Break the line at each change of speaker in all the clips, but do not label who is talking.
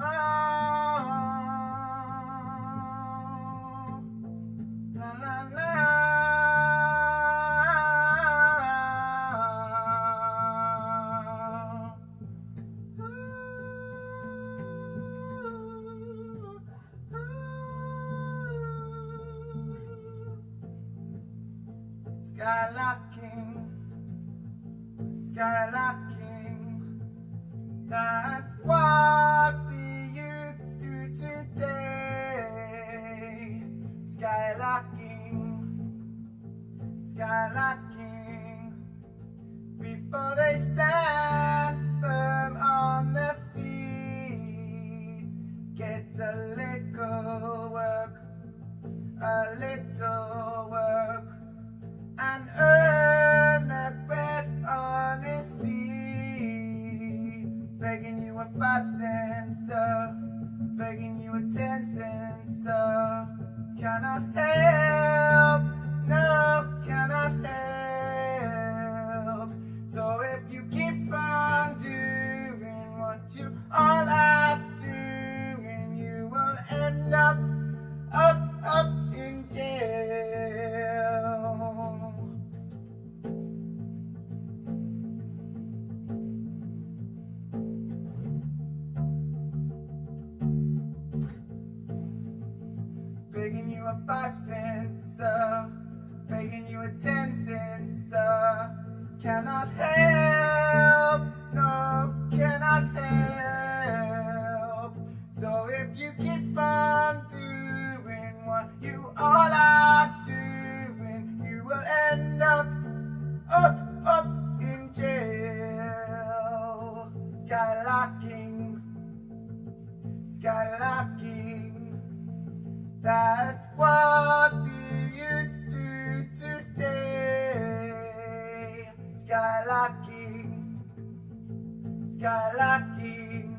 Oh, la la la. Skylark King, Skylark King. That's what the Skylarking, skylarking. Before they stand firm on their feet, get a little work, a little work, and earn their bread honestly. Begging you a five cents, sir. Begging you a ten cents, sir. Cannot help, no, cannot help. So if you keep on doing what you all are doing, you will end up, up, begging you a five cents, uh, begging you a ten cents, uh, cannot help, no, cannot help. So if you keep on doing what you all are doing, you will end up, up, up in jail. Skylarking, skylarking. That's what the youths do today. Skylarking, skylarking.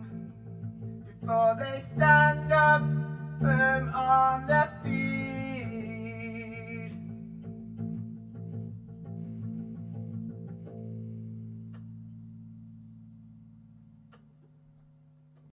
Before they stand up firm on their